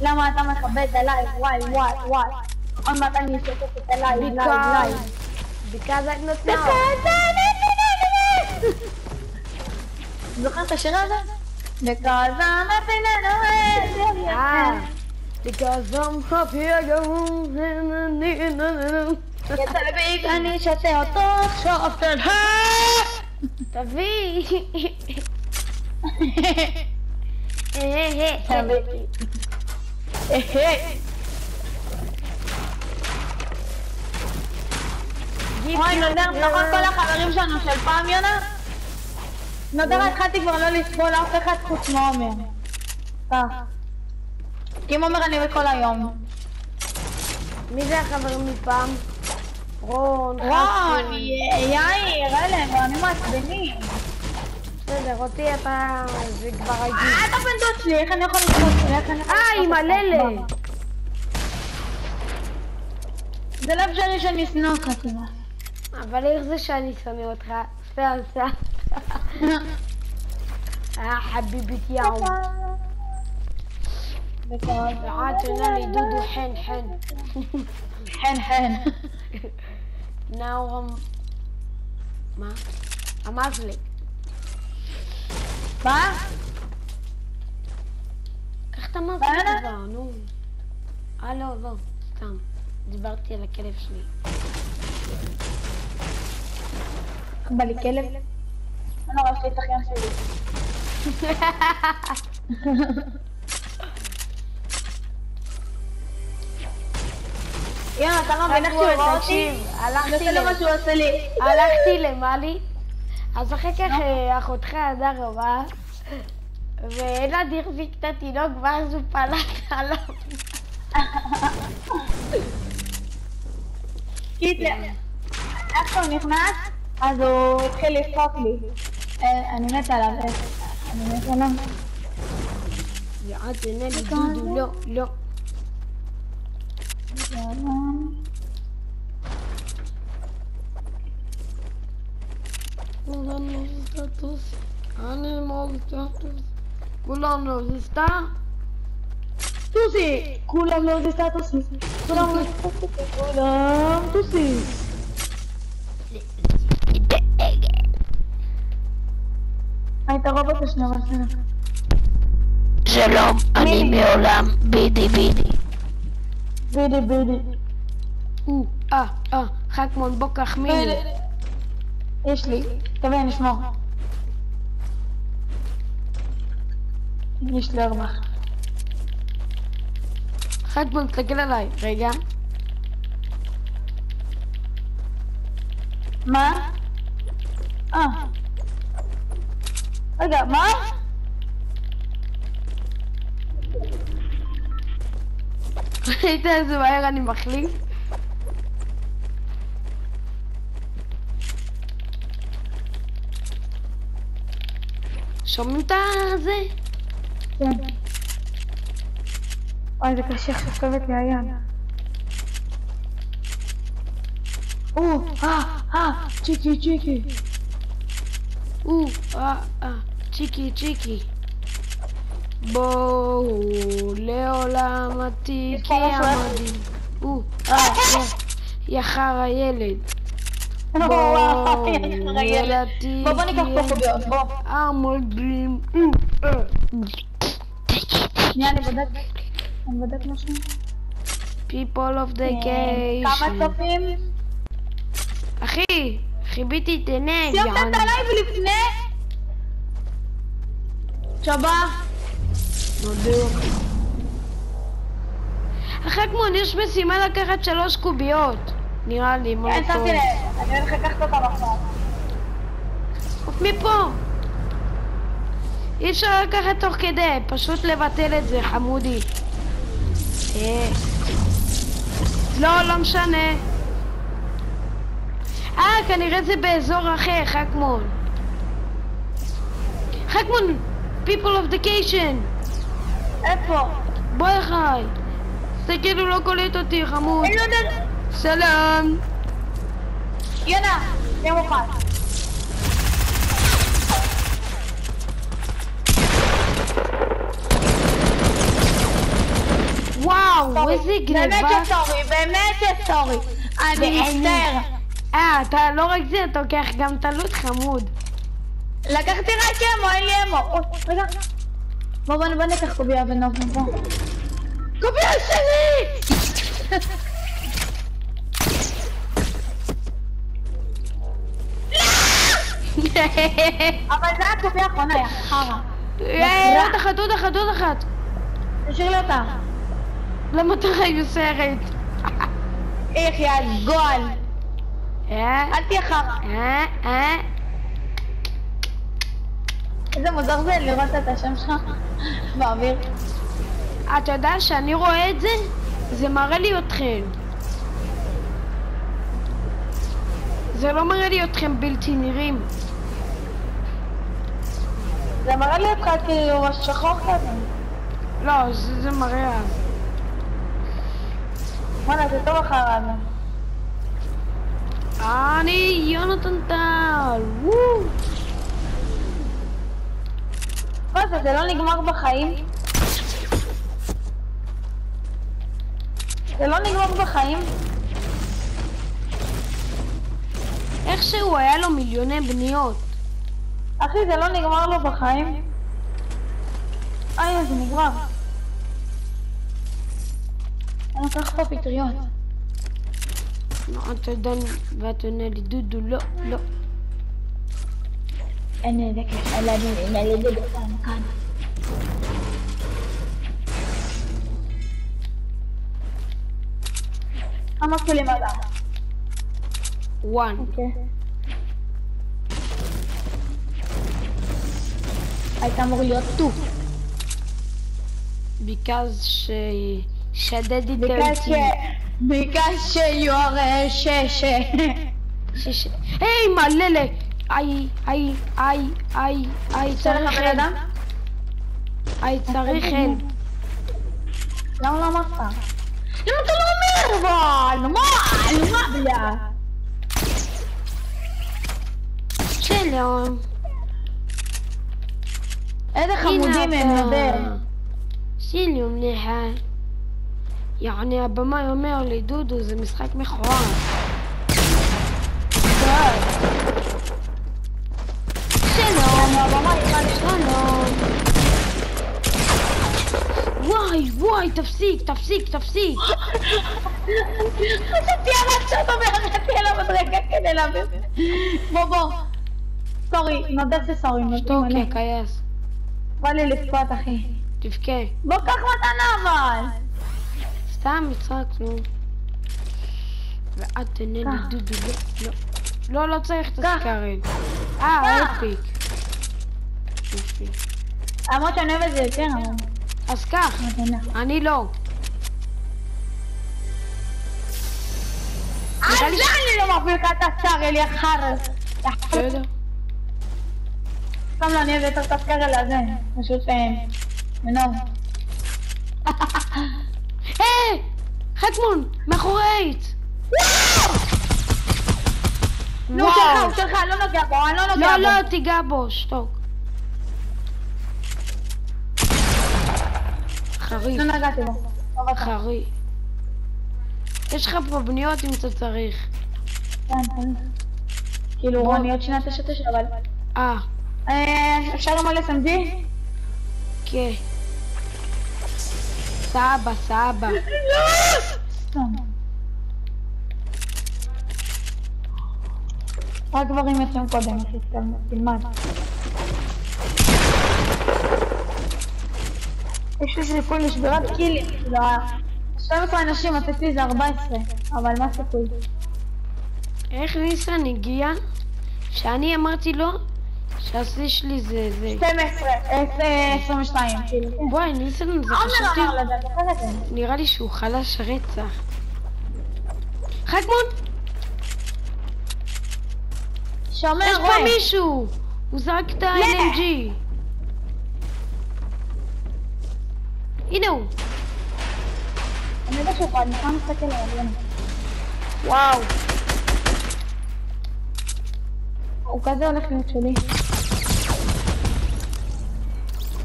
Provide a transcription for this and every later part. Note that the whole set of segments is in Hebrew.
למה אתה מכבד עליי? וואי, וואי, וואי. עוד מעט אני אשתף את הלייב, לייב, לייב. Because I'm not now. זוכר את השיר הזה? Because I'm a finna אה. Because I'm happy again. יצא ביג, אני אשתה אותו עכשיו, תודה! תביא. וואי, נודר, נכון כל החברים שלנו של פעם, יונה? נודר, התחלתי כבר לא לסבול אף אחד חוץ מעומר. כך. כי עם עומר אני בכל היום. מי זה החברים מפעם? רון, רון. יאיר, אלה, רעמים מעצבנים. בסדר, אותי אתה... זה כבר רגיל. אה, אתה בן דוד שלי, איך אני יכול אני יכול אה, עם? הללה. זה לא אפשרי שאני אשנא אותך, תודה. אבל איך זה שאני שונא אותך? סתם, סתם. אה, חביבית יאו. ועד עונה לי דודו חן חן. חן חן. נאור... מה? המזלג. מה? קח את מה? כבר, נו. אה, לא, לא, סתם. דיברתי על הכלב שלי. בא לי כלב? לא יש לי את אחיין שלי. יאללה, אתה לא מבין איך שהוא רואה אותי? הלכתי עושה לו מה ל- שהוא עושה לי. הלכתי למאלי, אז אחר כך אה, אחותך הדר אמרה, ואלעד החזיק את התינוק ואז הוא פלט עליו. קיצר, איך שהוא נכנס, אז הוא התחיל לצחוק לי. אה, אני מתה עליו, אה, אני מתה עליו. ועד עונה לי דודו, לא, לא. כולנו זה סטאר? טוסי! כולם לא זה סטטוס. כולם לא זה סטטוס. כולם טוסי. היית רובוט השנייה בשנייה. שלום, אני מעולם בידי בידי. בידי בידי. או, אה, אה, חכמון בוא קח מיני. יש לי. תביא, אני אשמור. יש לי ארבע. חכמון תסתכל עליי, רגע. מה? אה. רגע, מה? ראית איזה מהר אני מחליף? שומעים את הזה? כן. אוי, זה קשה, עכשיו כואבת לי היד. או, אה, אה, צ'יקי, צ'יקי. או, אה, אה, צ'יקי צ'יקי. בואו לעולם עתיק יש פה משהו המדהים. או, אה, יא- יא חרא ילד. וואו, יש לך ילד. ילדתי, בוא, ניקח פה קוביות, בוא. המודלים. שנייה, אני בודק. אני בודק משהו. people of the כן, כמה. צופים? אחי, חיביתי את עיניי, סיימת. את הלייב לפני? שבה. נודו. חכמון, יש משימה לקחת שלוש קוביות. נראה לי, מה לב. אני הולך לקחת אותם עכשיו. מפה. אי אפשר לקחת תוך כדי, פשוט לבטל את זה, חמודי. אה. לא, לא משנה. אה, כנראה זה באזור אחר, חכמון. חכמון, people of the cation. איפה? בוא אליי. תסתכל, הוא לא קולט אותי, חמוד. אני תהיה מוכן. וואו, איזה באמת גניבה. שסורי, באמת שסורי. אני מצטער. אה, אתה לא רק זה, אתה לוקח גם את הלוט חמוד. לקחתי רק אמו, אין לי אמו. בוא בוא ניקח קובייה בוא. קובייה שלי! אבל זה הקובייה האחרונה, יא חרא. עוד אחת, עוד אחת, עוד אחת. תשאיר לי אותה. למה אתה חי בסרט? איך יא גועל. אה, אל תהיה חרא. אה, אה. איזה מוזר זה לראות את השם שלך באוויר. אתה יודע שאני רואה את זה? זה מראה לי אתכם. זה לא מראה לי אתכם בלתי נראים. זה מראה לי אותך כאילו שחור כזה. לא, זה, זה מראה... וואלה, זה טוב אחר הזה. אני יונתן טל, וואו. מה זה, זה לא נגמר בחיים? זה לא נגמר בחיים? איכשהו היה לו מיליוני בניות. אחי, זה לא נגמר לו בחיים? אה, הנה, זה נגמר. אני לוקח פה פטריות. אתה יודע, ואתה עונה לי דודו, לא, לא. אני נאבקת על הילדים, על הילדים כאן. כמה כלים? וואן. אוקיי. היית אמור להיות טו. because she שדד איתה בגלל ש... בגלל שיואר שש... שש... היי, מללה! איי, איי, איי, איי, איי, צריך. אדם? איי, צריך הן. למה לא אמרת? למה אתה לא אומר אבל? מה? מה בלה? שלום. איזה חמודים הם. אתה. שלום לך. יעני הבמאי אומר לי, דודו, זה משחק מכוער. שלום. שלום. וואי, וואי, תפסיק, תפסיק, תפסיק. חשבתי הרצת אותו וירדתי על המדרגה כדי להבין. בוא בוא. סורי, נודה שסורי, נודה אוקיי, כייס. בא לי לבכות אחי. תבכה. בוא קח מתנה אבל. סתם הצחקנו. ואת תענה לי. דודו, לא, לא. לא, לא צריך את קח. הסקרים. אה. אפיק. יופי. למרות שאני אוהבת את זה יותר, אבל אז קח. אני לא. אז ש- אני לא מפעיל לך את הסקארל, יא חרא. בסדר. סתם לא, אני אוהבת את הסקארל הזה. פשוט... אה, מנוב. היי! חכמון, מאחורי העץ. נו, שלך, הוא שלך, לא נוגע בו, אני לא נוגע לא, בו. לא, תיגע בו, שתוק. חריף, לא נגעתי בו. לא רצה. חריף. יש לך פה בניות אם אתה צריך. כן. כאילו, בוא. אני עוד שנייה תשע תשע, אבל... אה, אה, אפשר למלא SMG? כן. סבא, סבא. סתם. רק דברים יוצאים קודם, תלמד. יש לי סיכוי לשבירת קילים, כאילו, ה- 12 אנשים, אצלי זה 14, אבל מה הסיכוי? איך ניסן הגיע? שאני אמרתי לו שהשיא שלי זה זה. 12, אה, 22, כאילו, כן. וואי, ניסן, זה את זה? נראה לי שהוא חלש רצח. חכמון, שומר, יש פה רואה. מישהו! הוא זרק את ה-LMG. הנה הוא. אני יודע שהוא פה, אני יכולה להסתכל עליו. וואו. הוא כזה הולך להיות שלי.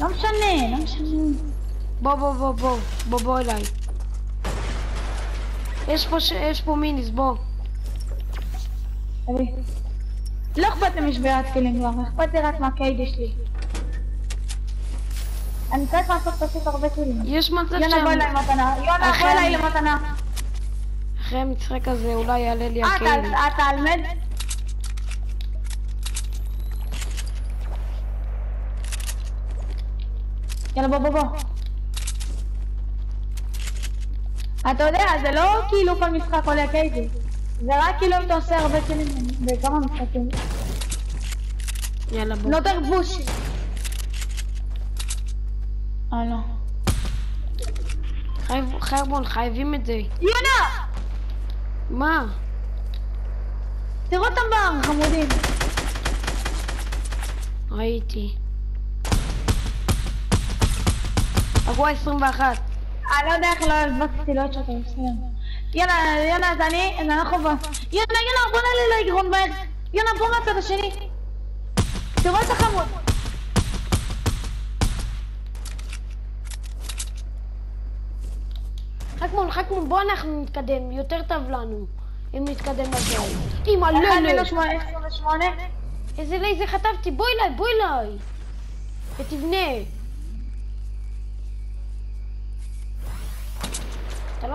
לא משנה, לא משנה. בוא, בוא, בוא, בוא. בוא, בוא אליי. יש פה, ש... יש פה מיניס, בוא. תביא. לא אכפת לי משבירת כלים כבר, אכפת לי רק מהקיידי שלי. אני צריך לעשות פשוט הרבה כלים. יש מצב יונה בוא אליי מתנה, יונה בוא אחרי אליי למתנה. אחרי המשחק הזה אולי יעלה לי אה, הקיילי. אתה אתה על מד? יאללה בוא בוא בוא. אתה יודע, זה לא כאילו כל משחק עולה קיידי. זה רק כאילו אם אתה עושה הרבה כלים בכמה משחקים. יאללה בוא. נותר בוש. אה לא. חייב- חייבון, חייבים את זה. יונה! מה? תראו אותם בר, חמודים. ראיתי. אירוע 21. אני לא יודע איך לא הדבקתי לו את שאתה בסדר. יאללה, יאללה, אז אני, אז אנחנו בוא. יאללה, יאללה, בוא נעלה לאגרון מהר. יאללה, בוא מהצד השני. תראו את החמוד. חכמון, חכמון, בוא אנחנו נתקדם, יותר טוב לנו. אם נתקדם לזה. עם ושמונה. איזה לייזר חטפתי, בואי אליי, בואי אליי. ותבנה.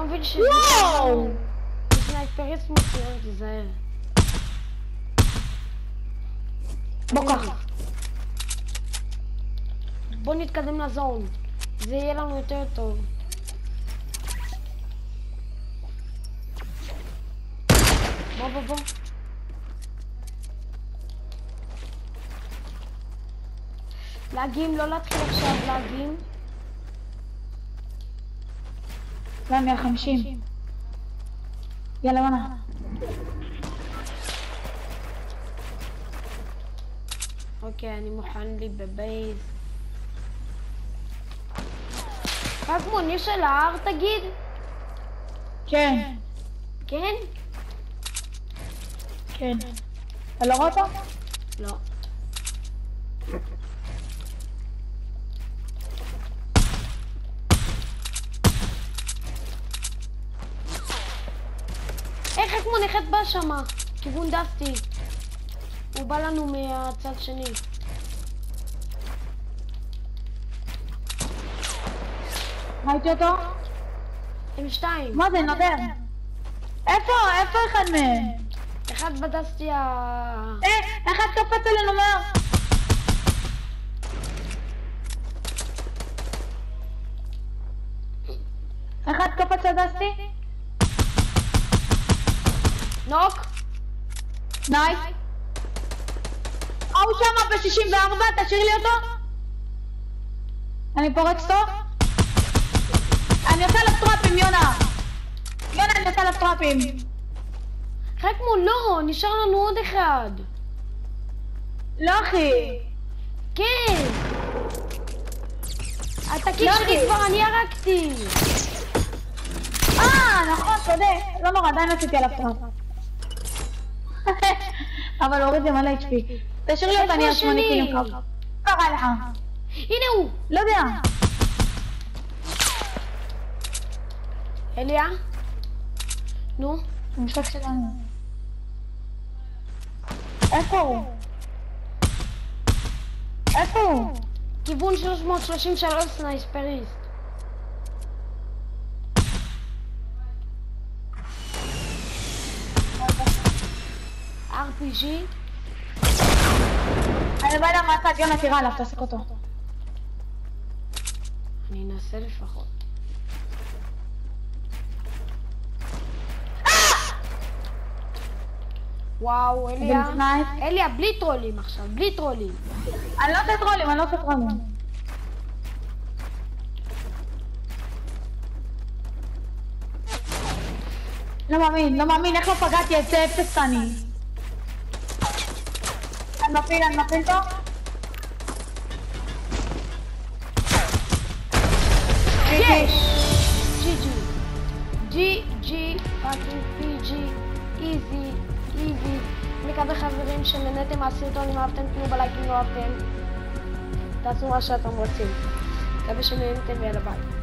לא מבין שזה... וואו! סנייפריסט מצוין, תיזהר. בוא ככה. בוא נתקדם לזון. זה יהיה לנו יותר טוב. בוא בוא בוא. להגים, לא להתחיל עכשיו להגים. זה 150. יאללה, מנה. אוקיי, אני מוכן לי בבייס. חכמון, יש על ההר תגיד? כן, כן? כן. אתה לא רואה אותו? לא. איך את בא שמה? כיוון דסטי. הוא בא לנו מהצד שני. ראיתי אותו? הם שתיים. מה זה, נודר? איפה? איפה אחד מהם? אחד בדסטי ה... אה, אחד קפץ עלינו מהר. אחד קפץ לדסטי? נוק? nice. ההוא שמה ב-64, תשאיר לי אותו. אני פורץ טוב. אני עושה עליו טראפים, יונה. יונה, אני עושה עליו טראפים. חכמון, לא, נשאר לנו עוד אחד. לא, אחי. כן! התקיק לא, שלי. כבר אני הרגתי! אה, נכון, צודק. לא נורא, עדיין עשיתי עליו טראפ. אבל הוריד לי מלא HP. תשאיר לי אותה, אני על איפה שמונה השני? קילים קו. קרה לך. הנה הוא! לא יודע. אליה? נו? זה משחק שלנו. איפה הוא? איפה הוא? כיוון 333 סנייספריסט. RPG? אליו מהצד, יונה, תירה עליו, תעסק אותו. אני אנסה לפחות. וואו, אליה. אליה, בלי טרולים עכשיו, בלי טרולים. אני לא עושה טרולים, אני לא עושה טרולים. לא מאמין, לא מאמין, איך לא פגעתי את זה אפס אני. אני מפיל, אני מפיל פה. GG. fucking GG, easy, easy. מקווה חברים שנהנתם מהסרטון, אם אהבתם תנו בלייקים, לא אהבתם. תעשו מה שאתם רוצים. מקווה שנהנתם ויאללה ביי.